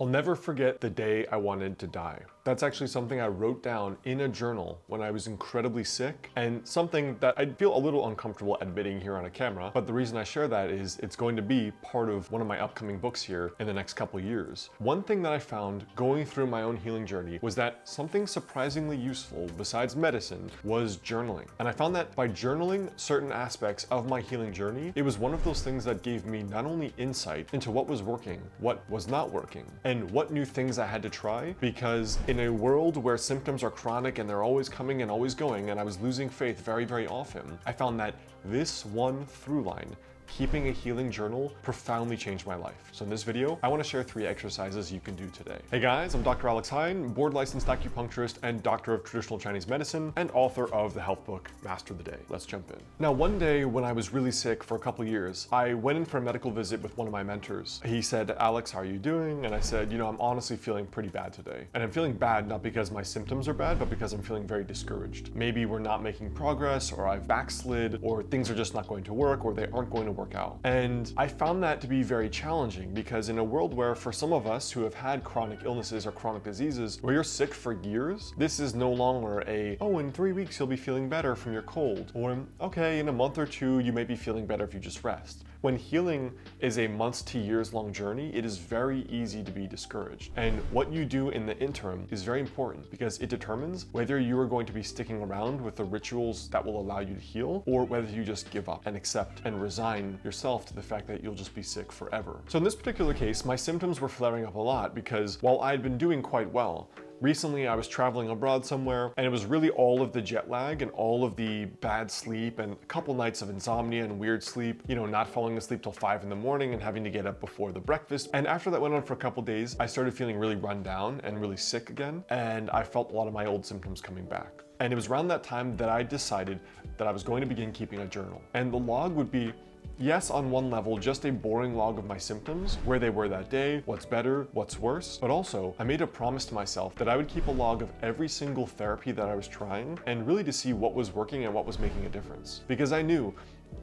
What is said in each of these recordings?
I'll never forget the day I wanted to die. That's actually something I wrote down in a journal when I was incredibly sick and something that I'd feel a little uncomfortable admitting here on a camera. But the reason I share that is it's going to be part of one of my upcoming books here in the next couple years. One thing that I found going through my own healing journey was that something surprisingly useful besides medicine was journaling. And I found that by journaling certain aspects of my healing journey, it was one of those things that gave me not only insight into what was working, what was not working, and what new things I had to try because in in a world where symptoms are chronic and they're always coming and always going, and I was losing faith very, very often, I found that this one through line keeping a healing journal profoundly changed my life. So in this video, I wanna share three exercises you can do today. Hey guys, I'm Dr. Alex Heyne, board licensed acupuncturist and doctor of traditional Chinese medicine and author of the health book, Master the Day. Let's jump in. Now, one day when I was really sick for a couple years, I went in for a medical visit with one of my mentors. He said, Alex, how are you doing? And I said, you know, I'm honestly feeling pretty bad today. And I'm feeling bad not because my symptoms are bad, but because I'm feeling very discouraged. Maybe we're not making progress or I've backslid or things are just not going to work or they aren't going to work out. And I found that to be very challenging because in a world where for some of us who have had chronic illnesses or chronic diseases, where you're sick for years, this is no longer a, oh, in three weeks you'll be feeling better from your cold. Or, okay, in a month or two you may be feeling better if you just rest. When healing is a months to years long journey, it is very easy to be discouraged. And what you do in the interim is very important because it determines whether you are going to be sticking around with the rituals that will allow you to heal or whether you just give up and accept and resign yourself to the fact that you'll just be sick forever. So in this particular case, my symptoms were flaring up a lot because while I'd been doing quite well, Recently, I was traveling abroad somewhere, and it was really all of the jet lag and all of the bad sleep and a couple nights of insomnia and weird sleep, you know, not falling asleep till five in the morning and having to get up before the breakfast. And after that went on for a couple days, I started feeling really run down and really sick again, and I felt a lot of my old symptoms coming back. And it was around that time that I decided that I was going to begin keeping a journal. And the log would be Yes, on one level, just a boring log of my symptoms, where they were that day, what's better, what's worse, but also I made a promise to myself that I would keep a log of every single therapy that I was trying and really to see what was working and what was making a difference. Because I knew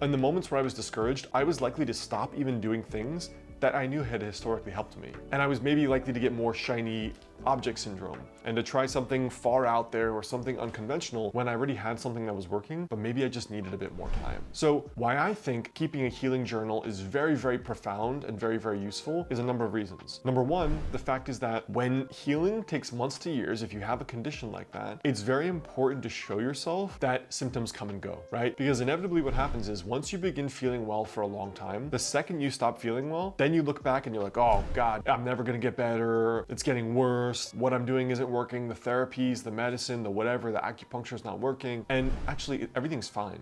in the moments where I was discouraged, I was likely to stop even doing things that I knew had historically helped me. And I was maybe likely to get more shiny object syndrome and to try something far out there or something unconventional when I already had something that was working, but maybe I just needed a bit more time. So why I think keeping a healing journal is very, very profound and very, very useful is a number of reasons. Number one, the fact is that when healing takes months to years, if you have a condition like that, it's very important to show yourself that symptoms come and go, right? Because inevitably what happens is once you begin feeling well for a long time, the second you stop feeling well, then you look back and you're like, oh God, I'm never gonna get better. It's getting worse. What I'm doing isn't working. The therapies, the medicine, the whatever, the acupuncture is not working. And actually, everything's fine.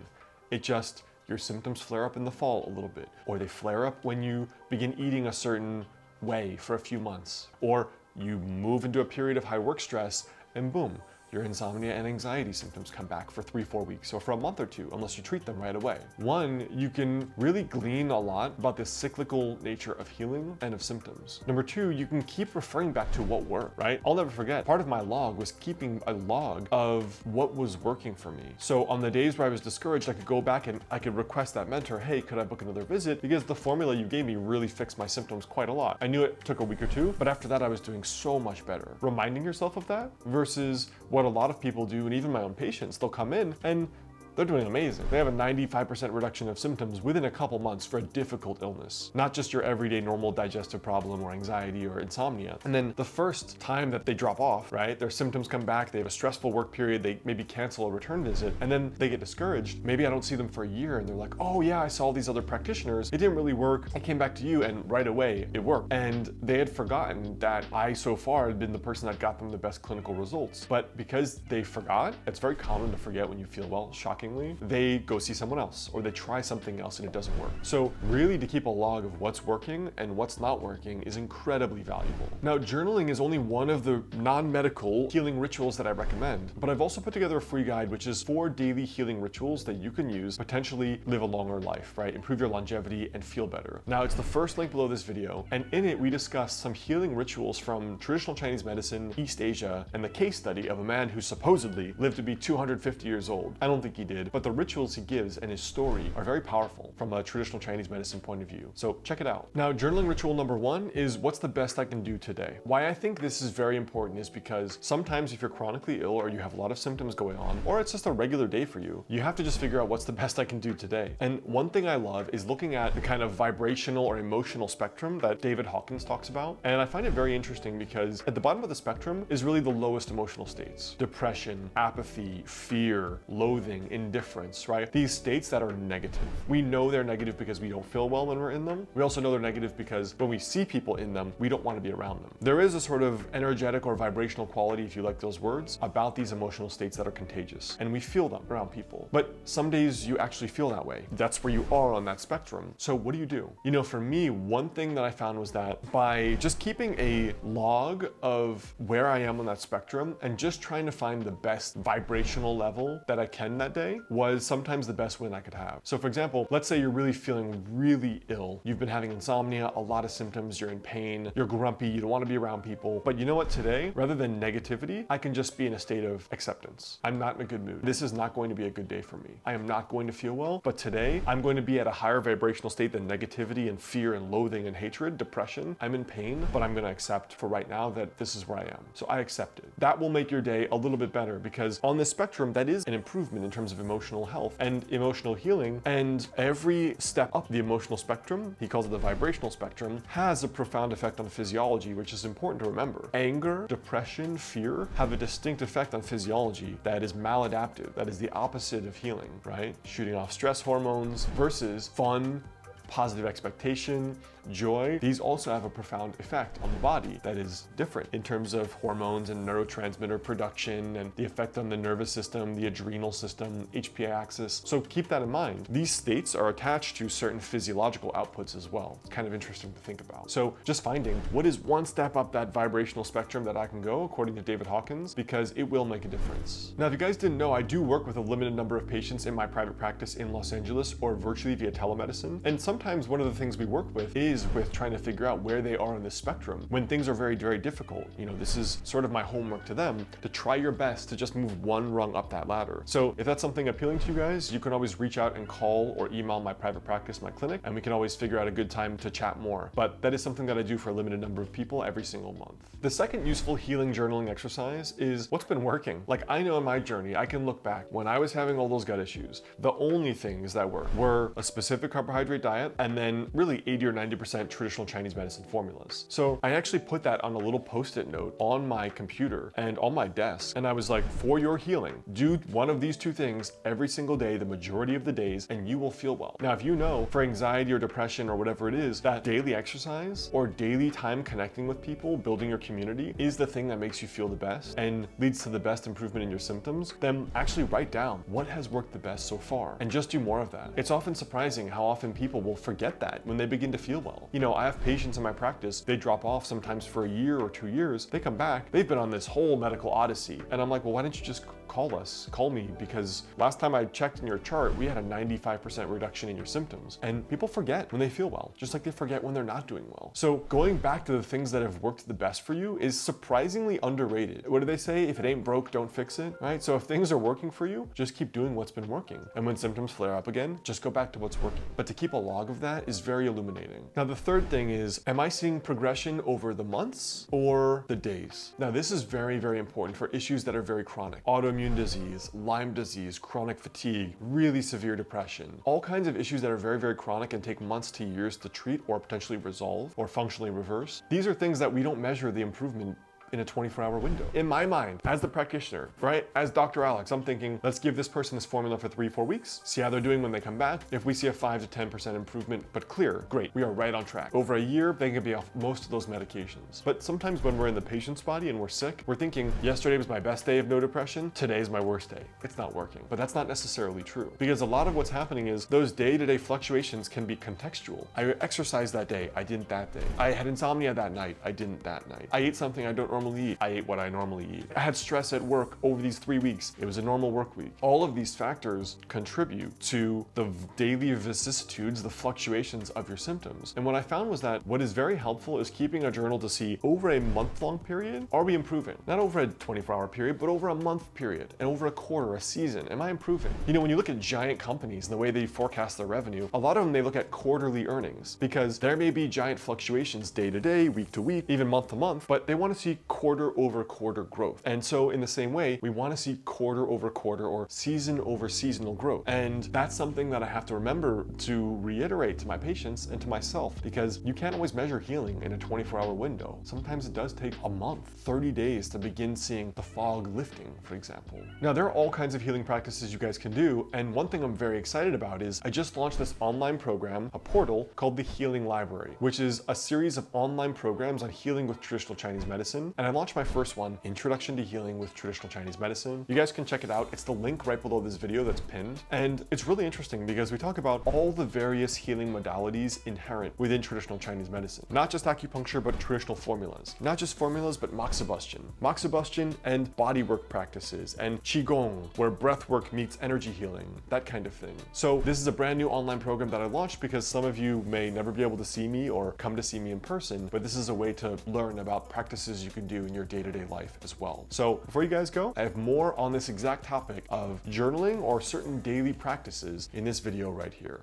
It just, your symptoms flare up in the fall a little bit, or they flare up when you begin eating a certain way for a few months, or you move into a period of high work stress and boom, your insomnia and anxiety symptoms come back for three, four weeks, or for a month or two, unless you treat them right away. One, you can really glean a lot about the cyclical nature of healing and of symptoms. Number two, you can keep referring back to what worked, right? I'll never forget, part of my log was keeping a log of what was working for me. So on the days where I was discouraged, I could go back and I could request that mentor, hey, could I book another visit? Because the formula you gave me really fixed my symptoms quite a lot. I knew it took a week or two, but after that, I was doing so much better. Reminding yourself of that versus what what a lot of people do, and even my own patients, they'll come in and they're doing amazing. They have a 95% reduction of symptoms within a couple months for a difficult illness, not just your everyday normal digestive problem or anxiety or insomnia. And then the first time that they drop off, right, their symptoms come back, they have a stressful work period, they maybe cancel a return visit, and then they get discouraged. Maybe I don't see them for a year and they're like, oh yeah, I saw these other practitioners. It didn't really work. I came back to you and right away it worked. And they had forgotten that I so far had been the person that got them the best clinical results. But because they forgot, it's very common to forget when you feel well, shocking shockingly, they go see someone else or they try something else and it doesn't work. So really to keep a log of what's working and what's not working is incredibly valuable. Now journaling is only one of the non-medical healing rituals that I recommend, but I've also put together a free guide which is four daily healing rituals that you can use potentially live a longer life, right? Improve your longevity and feel better. Now it's the first link below this video and in it we discuss some healing rituals from traditional Chinese medicine, East Asia, and the case study of a man who supposedly lived to be 250 years old. I don't think he did did, but the rituals he gives and his story are very powerful from a traditional Chinese medicine point of view. So check it out. Now, journaling ritual number one is what's the best I can do today? Why I think this is very important is because sometimes if you're chronically ill or you have a lot of symptoms going on, or it's just a regular day for you, you have to just figure out what's the best I can do today. And one thing I love is looking at the kind of vibrational or emotional spectrum that David Hawkins talks about. And I find it very interesting because at the bottom of the spectrum is really the lowest emotional states. Depression, apathy, fear, loathing, indifference, right? These states that are negative. We know they're negative because we don't feel well when we're in them. We also know they're negative because when we see people in them, we don't want to be around them. There is a sort of energetic or vibrational quality, if you like those words, about these emotional states that are contagious. And we feel them around people. But some days you actually feel that way. That's where you are on that spectrum. So what do you do? You know, for me, one thing that I found was that by just keeping a log of where I am on that spectrum and just trying to find the best vibrational level that I can that day was sometimes the best win I could have. So for example, let's say you're really feeling really ill. You've been having insomnia, a lot of symptoms, you're in pain, you're grumpy, you don't want to be around people. But you know what, today, rather than negativity, I can just be in a state of acceptance. I'm not in a good mood. This is not going to be a good day for me. I am not going to feel well, but today I'm going to be at a higher vibrational state than negativity and fear and loathing and hatred, depression. I'm in pain, but I'm going to accept for right now that this is where I am. So I accept it. That will make your day a little bit better because on this spectrum, that is an improvement in terms of emotional health and emotional healing. And every step up the emotional spectrum, he calls it the vibrational spectrum, has a profound effect on physiology, which is important to remember. Anger, depression, fear have a distinct effect on physiology that is maladaptive, that is the opposite of healing, right? Shooting off stress hormones versus fun, positive expectation, joy, these also have a profound effect on the body that is different in terms of hormones and neurotransmitter production and the effect on the nervous system, the adrenal system, HPA axis. So keep that in mind. These states are attached to certain physiological outputs as well. It's kind of interesting to think about. So just finding what is one step up that vibrational spectrum that I can go according to David Hawkins, because it will make a difference. Now, if you guys didn't know, I do work with a limited number of patients in my private practice in Los Angeles or virtually via telemedicine. And sometimes one of the things we work with is with trying to figure out where they are on the spectrum when things are very, very difficult. You know, this is sort of my homework to them to try your best to just move one rung up that ladder. So if that's something appealing to you guys, you can always reach out and call or email my private practice, my clinic, and we can always figure out a good time to chat more. But that is something that I do for a limited number of people every single month. The second useful healing journaling exercise is what's been working. Like I know in my journey, I can look back when I was having all those gut issues, the only things that worked were a specific carbohydrate diet and then really 80 or 90% traditional Chinese medicine formulas. So I actually put that on a little post-it note on my computer and on my desk. And I was like, for your healing, do one of these two things every single day, the majority of the days, and you will feel well. Now, if you know for anxiety or depression or whatever it is, that daily exercise or daily time connecting with people, building your community is the thing that makes you feel the best and leads to the best improvement in your symptoms, then actually write down what has worked the best so far and just do more of that. It's often surprising how often people will forget that when they begin to feel well. You know, I have patients in my practice, they drop off sometimes for a year or two years. They come back, they've been on this whole medical odyssey. And I'm like, well, why don't you just call us, call me, because last time I checked in your chart, we had a 95% reduction in your symptoms. And people forget when they feel well, just like they forget when they're not doing well. So going back to the things that have worked the best for you is surprisingly underrated. What do they say? If it ain't broke, don't fix it, right? So if things are working for you, just keep doing what's been working. And when symptoms flare up again, just go back to what's working. But to keep a log of that is very illuminating. Now, the third thing is, am I seeing progression over the months or the days? Now, this is very, very important for issues that are very chronic. Autoimmune disease, Lyme disease, chronic fatigue, really severe depression, all kinds of issues that are very, very chronic and take months to years to treat or potentially resolve or functionally reverse. These are things that we don't measure the improvement in a 24 hour window. In my mind, as the practitioner, right? As Dr. Alex, I'm thinking, let's give this person this formula for three, four weeks, see how they're doing when they come back. If we see a five to 10% improvement, but clear, great, we are right on track. Over a year, they can be off most of those medications. But sometimes when we're in the patient's body and we're sick, we're thinking, yesterday was my best day of no depression, today is my worst day. It's not working. But that's not necessarily true. Because a lot of what's happening is those day-to-day fluctuations can be contextual. I exercised that day, I didn't that day. I had insomnia that night, I didn't that night. I ate something I don't normally normally eat. I ate what I normally eat. I had stress at work over these three weeks. It was a normal work week. All of these factors contribute to the daily vicissitudes, the fluctuations of your symptoms. And what I found was that what is very helpful is keeping a journal to see over a month long period, are we improving? Not over a 24 hour period, but over a month period and over a quarter, a season. Am I improving? You know, when you look at giant companies and the way they forecast their revenue, a lot of them they look at quarterly earnings because there may be giant fluctuations day to day, week to week, even month to month, but they want to see quarter over quarter growth. And so in the same way, we want to see quarter over quarter or season over seasonal growth. And that's something that I have to remember to reiterate to my patients and to myself because you can't always measure healing in a 24 hour window. Sometimes it does take a month, 30 days to begin seeing the fog lifting, for example. Now, there are all kinds of healing practices you guys can do. And one thing I'm very excited about is I just launched this online program, a portal called the Healing Library, which is a series of online programs on healing with traditional Chinese medicine. And I launched my first one, Introduction to Healing with Traditional Chinese Medicine. You guys can check it out. It's the link right below this video that's pinned. And it's really interesting because we talk about all the various healing modalities inherent within traditional Chinese medicine. Not just acupuncture, but traditional formulas. Not just formulas, but moxibustion. Moxibustion and bodywork practices and Qigong, where breath work meets energy healing, that kind of thing. So this is a brand new online program that I launched because some of you may never be able to see me or come to see me in person, but this is a way to learn about practices you can do in your day-to-day life as well. So before you guys go, I have more on this exact topic of journaling or certain daily practices in this video right here.